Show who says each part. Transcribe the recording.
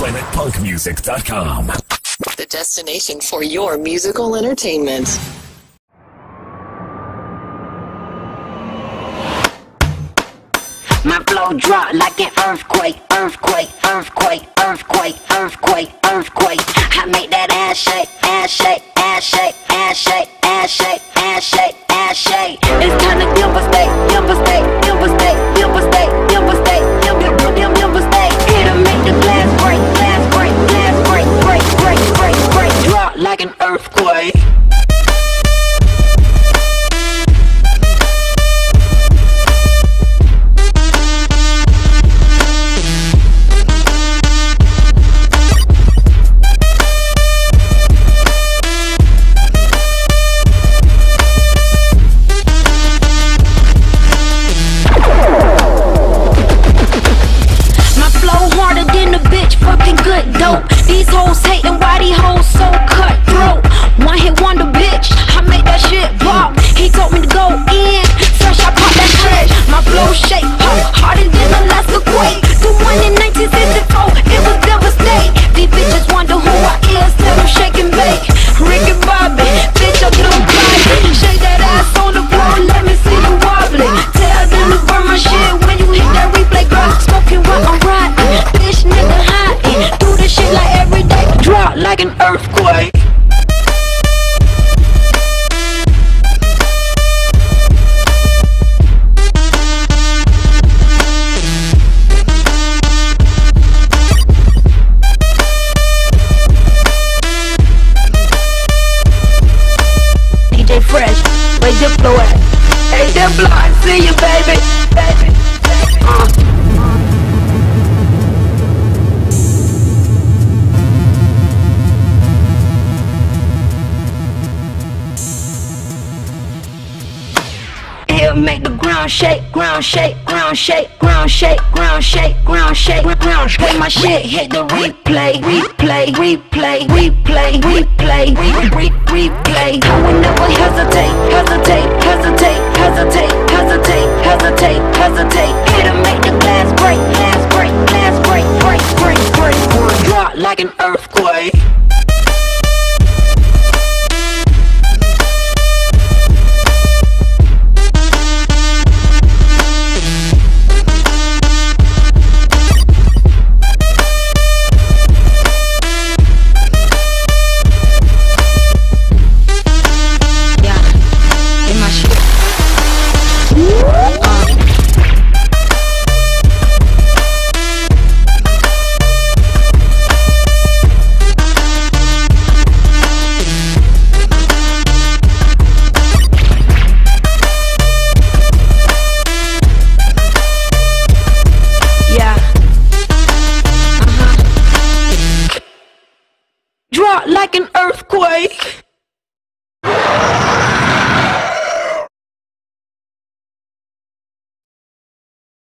Speaker 1: PlanetPunkMusic.com.
Speaker 2: The destination for your musical entertainment.
Speaker 3: My flow drop like an earthquake, earthquake, earthquake, earthquake, earthquake, earthquake. I make that ass shake, ass shake, ass shake, ass shake, ass shake, ass shake, ass shake. It's time to devastate, devastate, dope. These hoes hating why these hoes Fresh, where Diplo at? Hey Diplo, I see you, baby. baby. Make the ground shake, ground shake, ground shake, ground shake, ground shake, ground shake, ground shake. My shit, hit the replay, replay, replay, replay, replay, re- re- replay. I will never hesitate, hesitate, hesitate, hesitate, hesitate, hesitate, hesitate. Like an earthquake.